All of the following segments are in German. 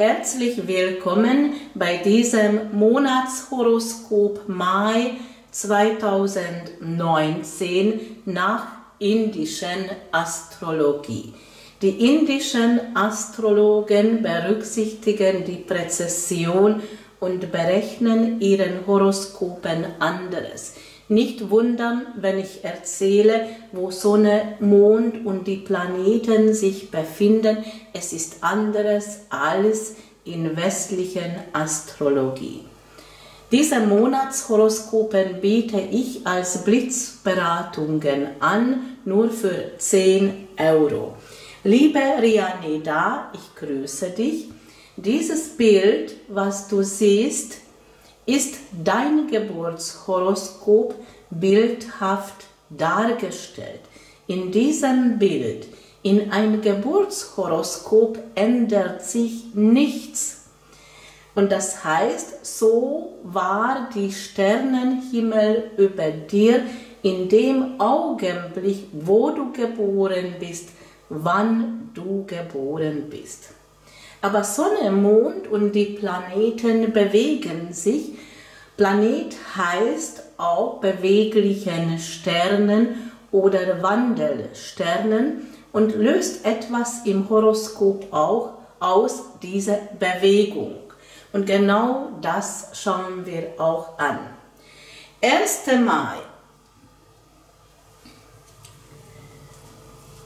Herzlich willkommen bei diesem Monatshoroskop Mai 2019 nach indischen Astrologie. Die indischen Astrologen berücksichtigen die Präzession und berechnen ihren Horoskopen anderes. Nicht wundern, wenn ich erzähle, wo Sonne, Mond und die Planeten sich befinden. Es ist anderes als in westlichen Astrologie. Diese Monatshoroskopen biete ich als Blitzberatungen an, nur für 10 Euro. Liebe Rianeda, ich grüße dich. Dieses Bild, was du siehst, ist dein Geburtshoroskop bildhaft dargestellt. In diesem Bild, in ein Geburtshoroskop ändert sich nichts. Und das heißt, so war die Sternenhimmel über dir in dem Augenblick, wo du geboren bist, wann du geboren bist. Aber Sonne, Mond und die Planeten bewegen sich. Planet heißt auch beweglichen Sternen oder Wandelsternen und löst etwas im Horoskop auch aus dieser Bewegung. Und genau das schauen wir auch an. 1. Mai.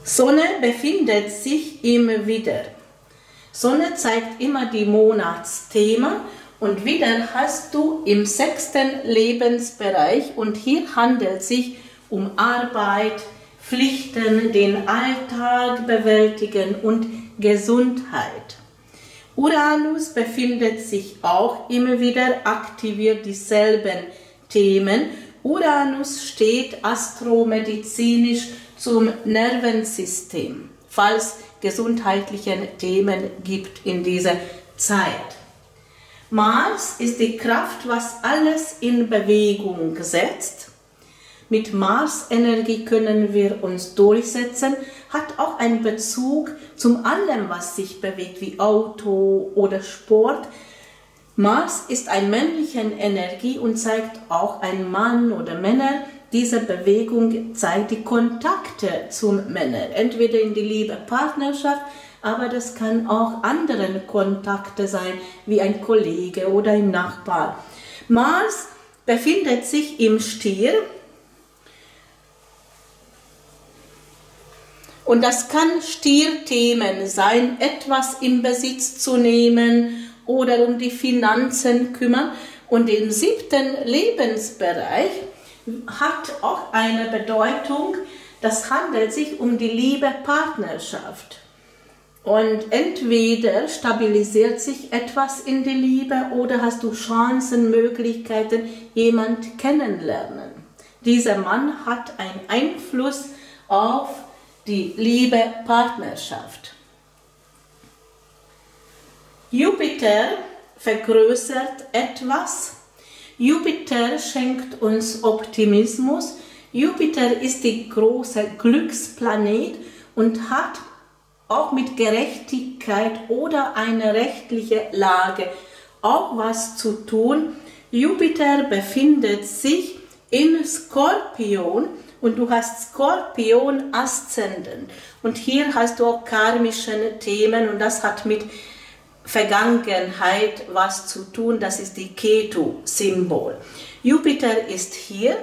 Sonne befindet sich immer wieder Sonne zeigt immer die Monatsthema und wieder hast du im sechsten Lebensbereich und hier handelt es sich um Arbeit, Pflichten, den Alltag bewältigen und Gesundheit. Uranus befindet sich auch immer wieder, aktiviert dieselben Themen. Uranus steht astromedizinisch zum Nervensystem. Falls gesundheitlichen Themen gibt in dieser Zeit. Mars ist die Kraft, was alles in Bewegung setzt. Mit Mars-Energie können wir uns durchsetzen, hat auch einen Bezug zum allem, was sich bewegt, wie Auto oder Sport. Mars ist eine männliche Energie und zeigt auch ein Mann oder Männer, diese Bewegung zeigt die Kontakte zum Männern, entweder in die Liebe, Partnerschaft, aber das kann auch andere Kontakte sein, wie ein Kollege oder ein Nachbar. Mars befindet sich im Stier und das kann Stierthemen sein, etwas in Besitz zu nehmen oder um die Finanzen kümmern. Und im siebten Lebensbereich hat auch eine Bedeutung, das handelt sich um die Liebe Partnerschaft. Und entweder stabilisiert sich etwas in die Liebe oder hast du Chancen, Möglichkeiten, jemand kennenlernen. Dieser Mann hat einen Einfluss auf die Liebe Partnerschaft. Jupiter vergrößert etwas Jupiter schenkt uns Optimismus. Jupiter ist die große Glücksplanet und hat auch mit Gerechtigkeit oder einer rechtlichen Lage auch was zu tun. Jupiter befindet sich in Skorpion und du hast Skorpion Aszendent und hier hast du auch karmische Themen und das hat mit Vergangenheit was zu tun, das ist die Ketu-Symbol. Jupiter ist hier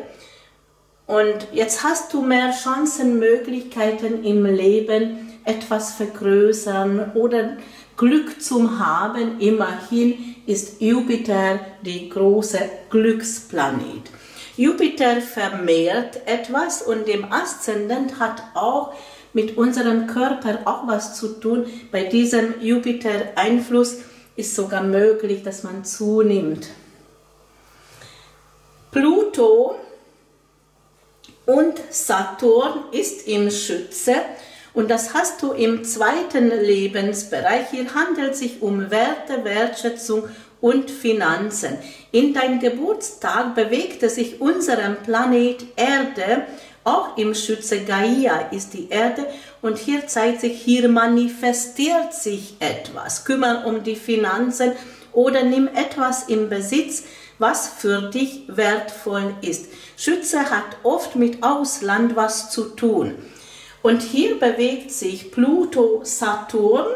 und jetzt hast du mehr Chancen, Möglichkeiten im Leben, etwas vergrößern oder Glück zu haben. Immerhin ist Jupiter die große Glücksplanet. Jupiter vermehrt etwas und im Aszendent hat auch mit unserem Körper auch was zu tun. Bei diesem Jupiter-Einfluss ist sogar möglich, dass man zunimmt. Pluto und Saturn ist im Schütze und das hast du im zweiten Lebensbereich. Hier handelt es sich um Werte, Wertschätzung und Finanzen. In deinem Geburtstag bewegte sich unser Planet Erde Auch im Schütze Gaia ist die Erde und hier zeigt sich, hier manifestiert sich etwas. Kümmern um die Finanzen oder nimm etwas im Besitz, was für dich wertvoll ist. Schütze hat oft mit Ausland was zu tun. Und hier bewegt sich Pluto, Saturn.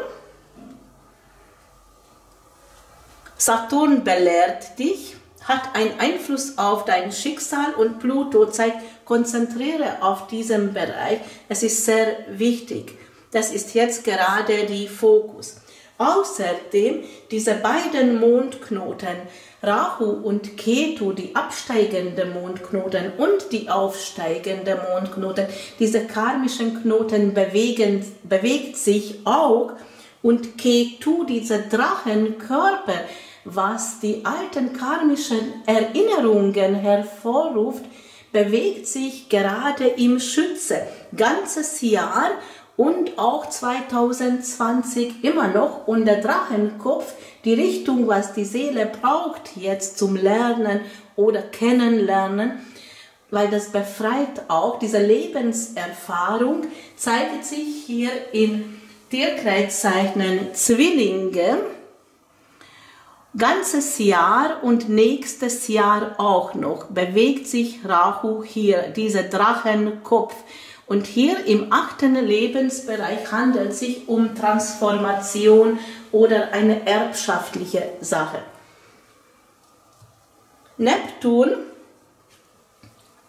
Saturn belehrt dich, hat einen Einfluss auf dein Schicksal und Pluto zeigt, konzentriere auf diesen Bereich. Es ist sehr wichtig. Das ist jetzt gerade die Fokus. Außerdem diese beiden Mondknoten, Rahu und Ketu, die absteigenden Mondknoten und die aufsteigenden Mondknoten, diese karmischen Knoten bewegen, bewegt sich auch und Ketu, dieser Drachenkörper, was die alten karmischen Erinnerungen hervorruft, bewegt sich gerade im Schütze. Ganzes Jahr und auch 2020 immer noch. Und der Drachenkopf, die Richtung, was die Seele braucht jetzt zum Lernen oder Kennenlernen, weil das befreit auch, diese Lebenserfahrung zeigt sich hier in Tierkreiszeichnen Zwillinge, ganzes Jahr und nächstes Jahr auch noch bewegt sich Rahu hier, dieser Drachenkopf. Und hier im achten Lebensbereich handelt es sich um Transformation oder eine erbschaftliche Sache. Neptun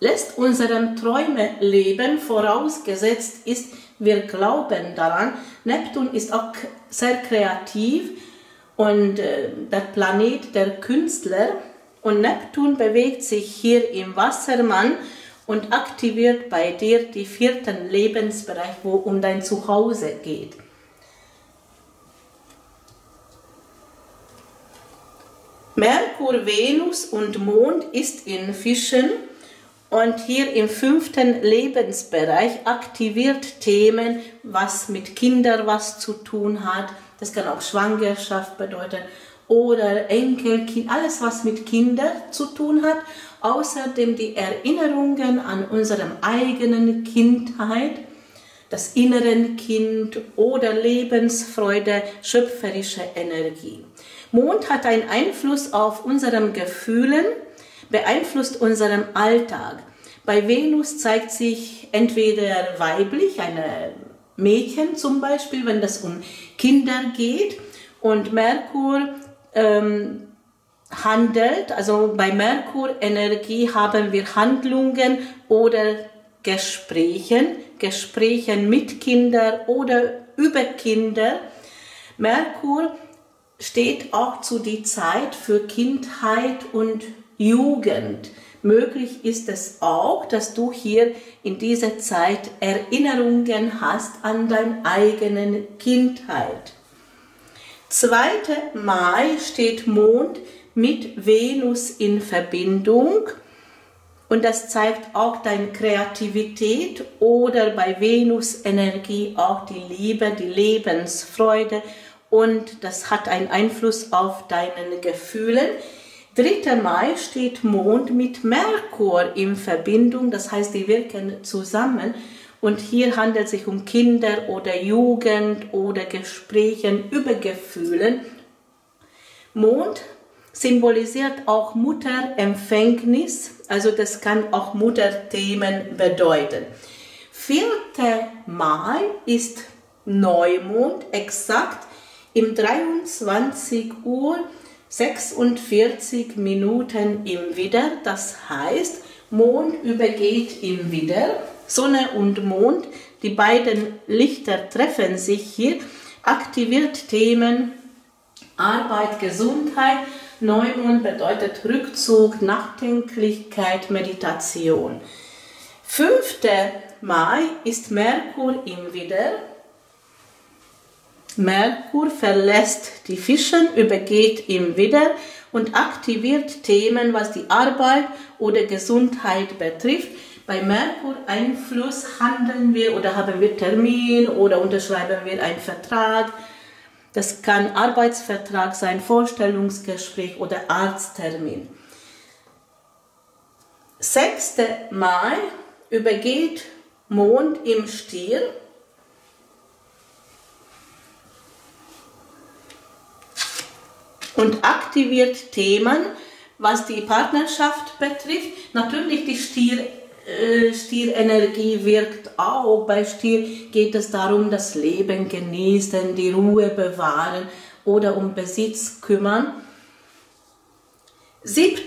lässt unserem Träume leben, vorausgesetzt ist, wir glauben daran. Neptun ist auch sehr kreativ und äh, der Planet der Künstler. Und Neptun bewegt sich hier im Wassermann und aktiviert bei dir die vierten Lebensbereich, wo um dein Zuhause geht. Merkur, Venus und Mond ist in Fischen und hier im fünften Lebensbereich aktiviert Themen, was mit Kindern was zu tun hat. Das kann auch Schwangerschaft bedeuten oder Enkelkind, alles was mit Kindern zu tun hat außerdem die Erinnerungen an unsere eigenen Kindheit, das innere Kind oder Lebensfreude, schöpferische Energie. Mond hat einen Einfluss auf unsere Gefühlen, beeinflusst unseren Alltag. Bei Venus zeigt sich entweder weiblich, eine Mädchen zum Beispiel, wenn das um Kinder geht, und Merkur ähm, handelt, also bei Merkur-Energie haben wir Handlungen oder Gesprächen, Gesprächen mit Kindern oder über Kinder. Merkur steht auch zu die Zeit für Kindheit und Jugend. Möglich ist es auch, dass du hier in dieser Zeit Erinnerungen hast an deine eigene Kindheit. 2. Mai steht Mond mit Venus in Verbindung. Und das zeigt auch deine Kreativität oder bei Venus Energie auch die Liebe, die Lebensfreude und das hat einen Einfluss auf deine Gefühle. 3. Mai steht Mond mit Merkur in Verbindung, das heißt, die wirken zusammen. Und hier handelt es sich um Kinder oder Jugend oder Gespräche über Gefühle. Mond symbolisiert auch Mutterempfängnis, also das kann auch Mutterthemen bedeuten. 4. Mai ist Neumond, exakt im 23 Uhr 46 Minuten im Widder, das heißt, Mond übergeht im Widder, Sonne und Mond, die beiden Lichter treffen sich hier, aktiviert Themen Arbeit, Gesundheit Neumond bedeutet Rückzug, Nachdenklichkeit, Meditation. 5. Mai ist Merkur im Widder. Merkur verlässt die Fischen, übergeht im Widder und aktiviert Themen, was die Arbeit oder Gesundheit betrifft. Bei Merkur Einfluss handeln wir oder haben wir Termin oder unterschreiben wir einen Vertrag das kann Arbeitsvertrag sein, Vorstellungsgespräch oder Arzttermin. 6. Mai übergeht Mond im Stier. Und aktiviert Themen, was die Partnerschaft betrifft. Natürlich die Stier äh, Stierenergie wirkt auch. Bei Stier geht es darum, das Leben genießen, die Ruhe bewahren oder um Besitz kümmern. 7.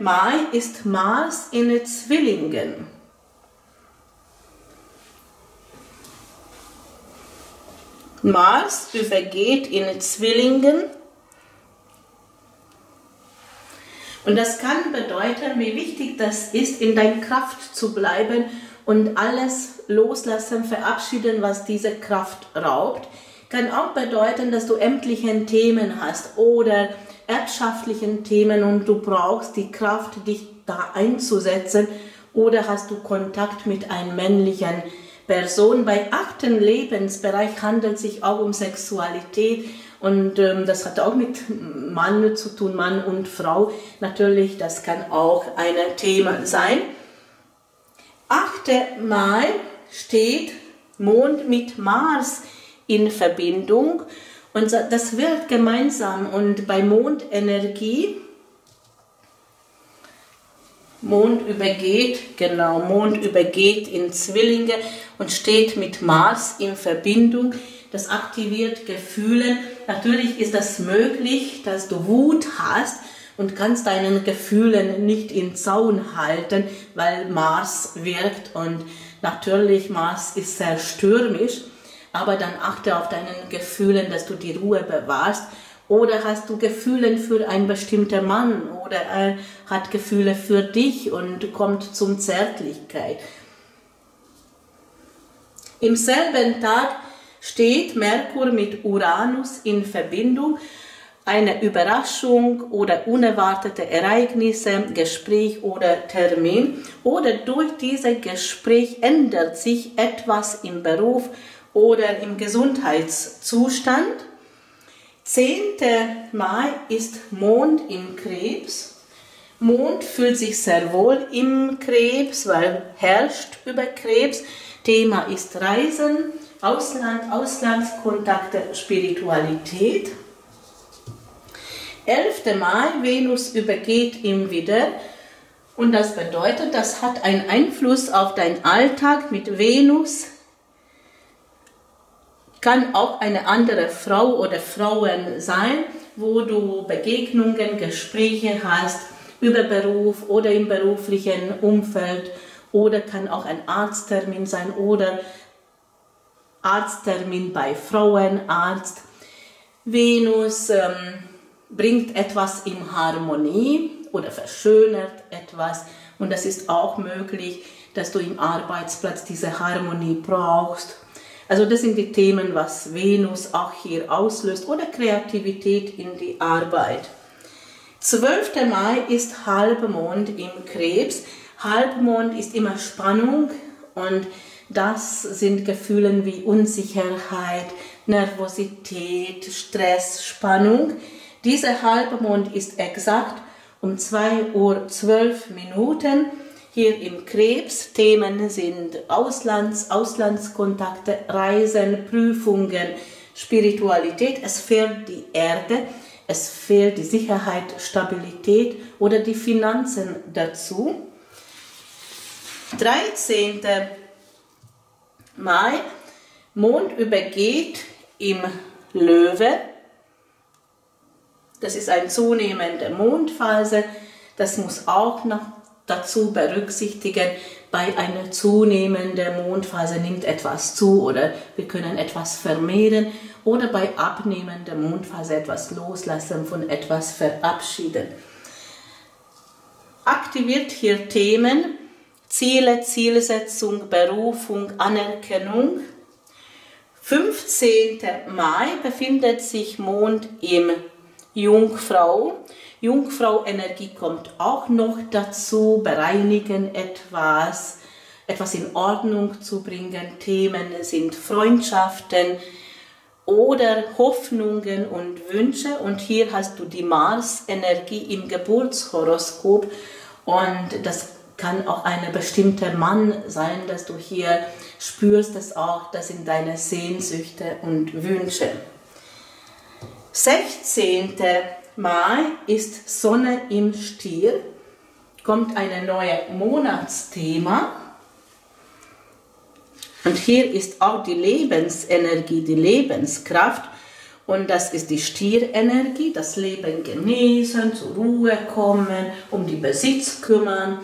Mai ist Mars in Zwillingen. Mars übergeht in Zwillingen Und das kann bedeuten, wie wichtig das ist, in deiner Kraft zu bleiben und alles loslassen, verabschieden, was diese Kraft raubt. Kann auch bedeuten, dass du ämtliche Themen hast oder erbschaftlichen Themen und du brauchst die Kraft, dich da einzusetzen oder hast du Kontakt mit einem männlichen Person. Bei achten Lebensbereich handelt es sich auch um Sexualität und ähm, das hat auch mit Mann zu tun, Mann und Frau. Natürlich, das kann auch ein Thema sein. 8. Mai steht Mond mit Mars in Verbindung und das wird gemeinsam und bei Mondenergie Mond übergeht, genau, Mond übergeht in Zwillinge und steht mit Mars in Verbindung. Das aktiviert Gefühle Natürlich ist das möglich, dass du Wut hast und kannst deinen Gefühlen nicht in Zaun halten, weil Mars wirkt und natürlich Mars ist sehr stürmisch, aber dann achte auf deinen Gefühlen, dass du die Ruhe bewahrst oder hast du Gefühle für einen bestimmten Mann oder er hat Gefühle für dich und kommt zum Zärtlichkeit. Im selben Tag steht Merkur mit Uranus in Verbindung, eine Überraschung oder unerwartete Ereignisse, Gespräch oder Termin oder durch dieses Gespräch ändert sich etwas im Beruf oder im Gesundheitszustand. 10. Mai ist Mond im Krebs. Mond fühlt sich sehr wohl im Krebs, weil herrscht über Krebs. Thema ist Reisen, Ausland, Auslandskontakte, Spiritualität. 11. Mai, Venus übergeht ihm wieder. Und das bedeutet, das hat einen Einfluss auf deinen Alltag mit Venus. Kann auch eine andere Frau oder Frauen sein, wo du Begegnungen, Gespräche hast über Beruf oder im beruflichen Umfeld oder kann auch ein Arzttermin sein oder Arzttermin bei Frauenarzt. Venus ähm, bringt etwas in Harmonie oder verschönert etwas und das ist auch möglich, dass du im Arbeitsplatz diese Harmonie brauchst. Also das sind die Themen, was Venus auch hier auslöst oder Kreativität in die Arbeit. 12. Mai ist Halbmond im Krebs. Halbmond ist immer Spannung und das sind Gefühle wie Unsicherheit, Nervosität, Stress, Spannung. Dieser Halbmond ist exakt um 2 Uhr 12 Minuten hier im Krebs. Themen sind Auslands, Auslandskontakte, Reisen, Prüfungen, Spiritualität. Es fehlt die Erde, es fehlt die Sicherheit, Stabilität oder die Finanzen dazu. 13. Mai. Mond übergeht im Löwe. Das ist eine zunehmende Mondphase. Das muss auch noch dazu berücksichtigen. Bei einer zunehmenden Mondphase nimmt etwas zu oder wir können etwas vermehren oder bei abnehmender Mondphase etwas loslassen, von etwas verabschieden. Aktiviert hier Themen, Ziele, Zielsetzung, Berufung, Anerkennung. 15. Mai befindet sich Mond im Jungfrau. Jungfrau-Energie kommt auch noch dazu, bereinigen etwas, etwas in Ordnung zu bringen. Themen sind Freundschaften oder Hoffnungen und Wünsche. Und hier hast du die Mars-Energie im Geburtshoroskop und das kann auch ein bestimmter Mann sein, dass du hier spürst es auch, das sind deine Sehnsüchte und Wünsche. 16. Mai ist Sonne im Stier, kommt ein neues Monatsthema. Und hier ist auch die Lebensenergie, die Lebenskraft. Und das ist die Stierenergie, das Leben genießen, zur Ruhe kommen, um die Besitz kümmern.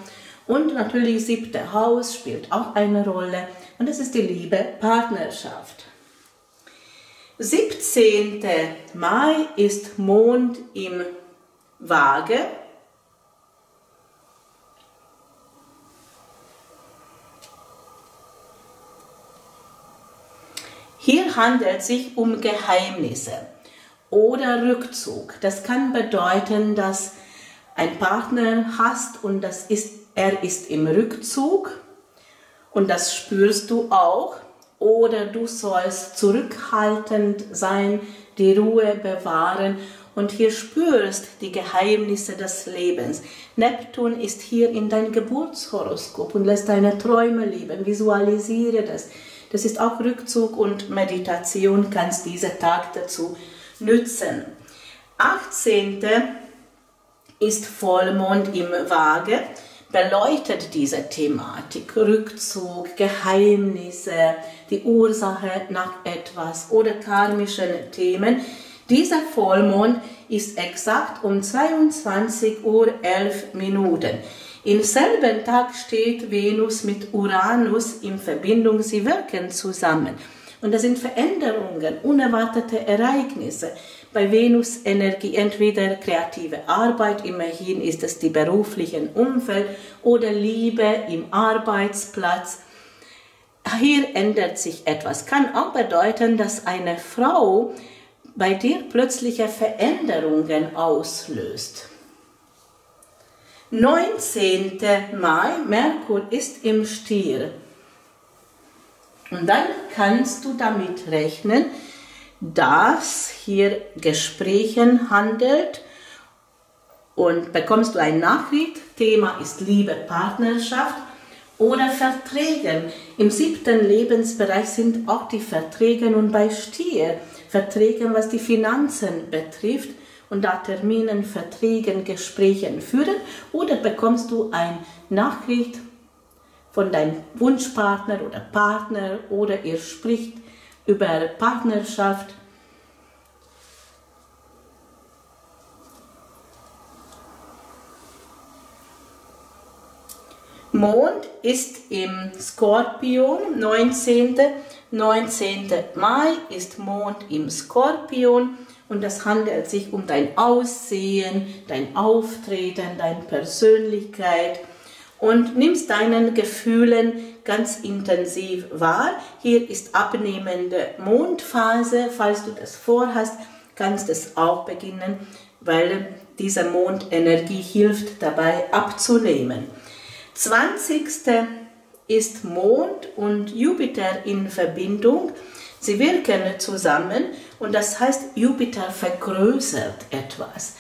Und natürlich siebte Haus spielt auch eine Rolle. Und das ist die Liebe, Partnerschaft. 17. Mai ist Mond im Waage. Hier handelt es sich um Geheimnisse oder Rückzug. Das kann bedeuten, dass ein Partner hast und das ist, er ist im Rückzug und das spürst du auch oder du sollst zurückhaltend sein, die Ruhe bewahren und hier spürst die Geheimnisse des Lebens. Neptun ist hier in dein Geburtshoroskop und lässt deine Träume leben. Visualisiere das. Das ist auch Rückzug und Meditation, kannst diesen Tag dazu nützen. 18. ist Vollmond im Waage beleuchtet diese Thematik, Rückzug, Geheimnisse, die Ursache nach etwas oder karmischen Themen. Dieser Vollmond ist exakt um 22 Uhr 11 Minuten. Im selben Tag steht Venus mit Uranus in Verbindung, sie wirken zusammen. Und das sind Veränderungen, unerwartete Ereignisse bei Venus Energie entweder kreative Arbeit, immerhin ist es die berufliche Umfeld oder Liebe im Arbeitsplatz. Hier ändert sich etwas. Kann auch bedeuten, dass eine Frau bei dir plötzliche Veränderungen auslöst. 19. Mai, Merkur ist im Stier. Und dann kannst du damit rechnen, das hier Gesprächen handelt und bekommst du eine Nachricht, Thema ist Liebe, Partnerschaft oder Verträge. Im siebten Lebensbereich sind auch die Verträge und bei Stier Verträge, was die Finanzen betrifft und da Terminen, Verträgen, Gesprächen führen oder bekommst du eine Nachricht von deinem Wunschpartner oder Partner oder ihr spricht über Partnerschaft. Mond ist im Skorpion, 19. 19. Mai ist Mond im Skorpion und das handelt sich um dein Aussehen, dein Auftreten, deine Persönlichkeit und nimmst deinen Gefühlen ganz intensiv wahr. Hier ist abnehmende Mondphase. Falls du das vorhast, kannst du es auch beginnen, weil diese Mondenergie hilft dabei abzunehmen. 20. ist Mond und Jupiter in Verbindung. Sie wirken zusammen und das heißt, Jupiter vergrößert etwas.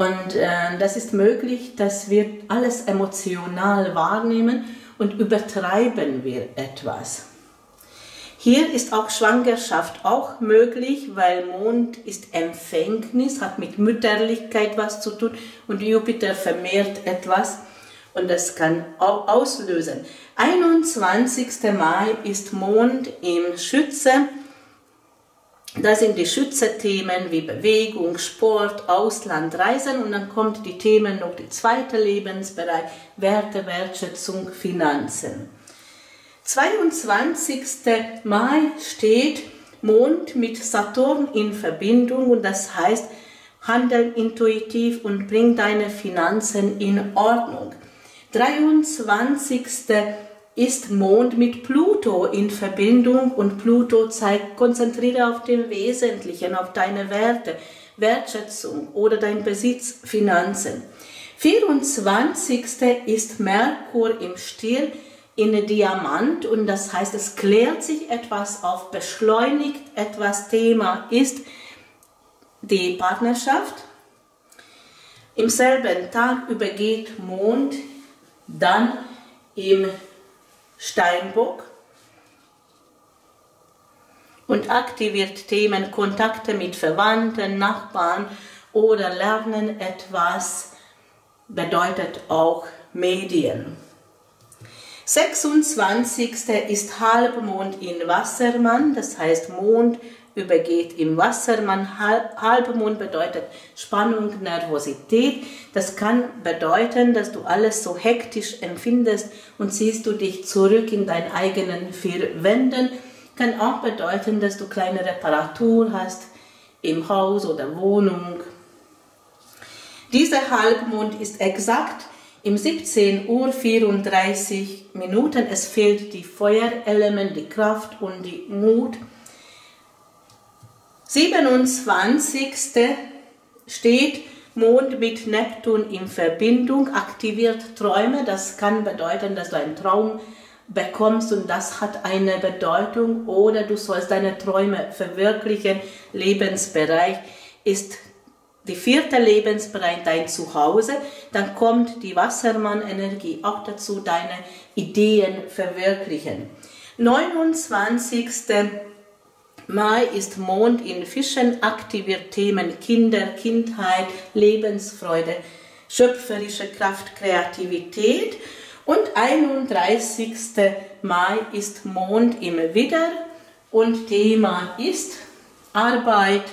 Und äh, das ist möglich, dass wir alles emotional wahrnehmen und übertreiben wir etwas. Hier ist auch Schwangerschaft auch möglich, weil Mond ist Empfängnis, hat mit Mütterlichkeit was zu tun und Jupiter vermehrt etwas und das kann auch auslösen. 21. Mai ist Mond im Schütze da sind die Schütze-Themen wie Bewegung, Sport, Ausland, Reisen und dann kommt die Themen noch die zweite Lebensbereich, Werte, Wertschätzung, Finanzen. 22. Mai steht Mond mit Saturn in Verbindung und das heißt, handel intuitiv und bring deine Finanzen in Ordnung. 23 ist Mond mit Pluto in Verbindung und Pluto zeigt, konzentriere auf den Wesentlichen, auf deine Werte, Wertschätzung oder dein Besitz, Finanzen. 24. ist Merkur im Stier in Diamant und das heißt, es klärt sich etwas auf, beschleunigt etwas. Thema ist die Partnerschaft. Im selben Tag übergeht Mond dann im Steinbock und aktiviert Themen Kontakte mit Verwandten, Nachbarn oder Lernen etwas, bedeutet auch Medien. 26. ist Halbmond in Wassermann, das heißt Mond übergeht im Wassermann. Halbmond bedeutet Spannung, Nervosität. Das kann bedeuten, dass du alles so hektisch empfindest und ziehst du dich zurück in deinen eigenen vier Wänden. Kann auch bedeuten, dass du kleine Reparatur hast im Haus oder Wohnung. Dieser Halbmond ist exakt im 17 Uhr 34 Minuten. Es fehlt die Feuerelement, die Kraft und die Mut. 27. steht Mond mit Neptun in Verbindung, aktiviert Träume. Das kann bedeuten, dass du einen Traum bekommst und das hat eine Bedeutung oder du sollst deine Träume verwirklichen. Lebensbereich ist die vierte Lebensbereich dein Zuhause, dann kommt die Wassermann-Energie auch dazu, deine Ideen verwirklichen. 29. Mai ist Mond in Fischen, aktiviert Themen Kinder, Kindheit, Lebensfreude, schöpferische Kraft, Kreativität. Und 31. Mai ist Mond im Widder und Thema ist Arbeit,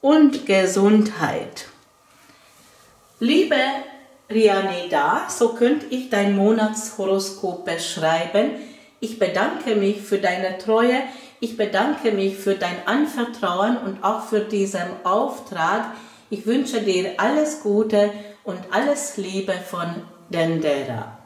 und Gesundheit. Liebe Rianeda, so könnte ich dein Monatshoroskop beschreiben. Ich bedanke mich für deine Treue, ich bedanke mich für dein Anvertrauen und auch für diesen Auftrag. Ich wünsche dir alles Gute und alles Liebe von Dendera.